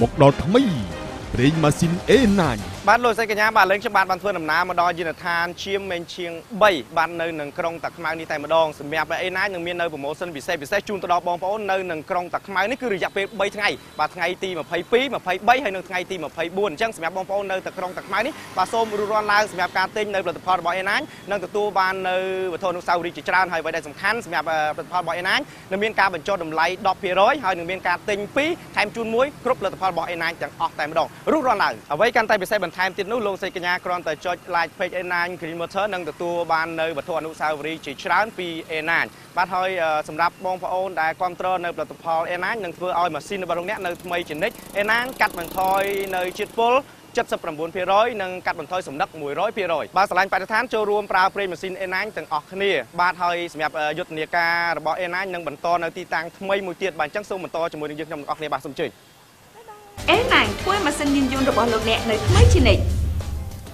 មកដល់ថ្មី ប្រេងម៉ាស៊ីន A9 បាទលោកស្រីកញ្ញាបាទលេងខ្ញុំបាទបានធ្វើដំណើរមកដល់យានដ្ឋានឈាមមេងឈៀង3បាទនៅនឹងក្រុងតាខ្មៅនេះតែម្ដងសម្រាប់អេណានឹងមាននៅប្រម៉ូសិនពិសេសពិសេសជូនទៅដល់បងប្អូននៅនឹងក្រុងតាខ្មៅនេះគឺរយៈពេល3ថ្ងៃបាទថ្ងៃទី22 23ហើយនិងថ្ងៃទី24អញ្ចឹងសម្រាប់បងប្អូននៅតែក្រុងតាខ្មៅនេះបាទសូមរួចរាន់ឡើងសម្រាប់ការទិញនៅផលិតផលរបស់អេណានឹងទទួលបាននៅវត្ថុអនុស្សាវរីយ៍ជាច្រើនហើយអ្វីដែលសំខាន់សម្រាប់ផលិតផលរបស់អេណានឹងមានការបញ្ចុះតម្លៃ10%ហើយនឹងមានការទិញ2ថែមជូន1គ្រប់ផលិតផលរបស់អេណាទាំងអស់តែម្ដងរួចរាន់ឡើងអ្វីកាន់តែពិសេសបន្ថែមទៀតនោះលោកសេចកញ្ញាគ្រាន់តែចុច like page A9 Green Motor នឹងទទួលបាននៅវត្ថុអនុស្សាវរីយ៍ជាច្រើនពី A9 បាទហើយសម្រាប់បងប្អូនដែលគ្រប់គ្រងនៅផលិតផល A9 នឹងធ្វើឲ្យម៉ាស៊ីនរបស់លោកអ្នកនៅថ្មីជានិច្ច A9 កាត់បន្ថយនៅជាតិពុល79%និងកាត់បន្ថយសំណឹក100%បាទឆ្លាញ់បរិស្ថានចូលរួមប្រើប្រេងម៉ាស៊ីន A9 ទាំងអស់គ្នាបាទហើយសម្រាប់យុទ្ធនាការរបស់ A9 នឹងបន្តនៅទីតាំងថ្មីមួយទៀតបាទអញ្ចឹងសូមបន្តជាមួយនឹងយើងខ្ញុំទាំងអស់គ្នាបាទសូមអញ្ជើញ A9 ធ្វើម៉ា ស៊ីនយានយន្តរបស់លោកអ្នកនៅថ្មីជានិច្ច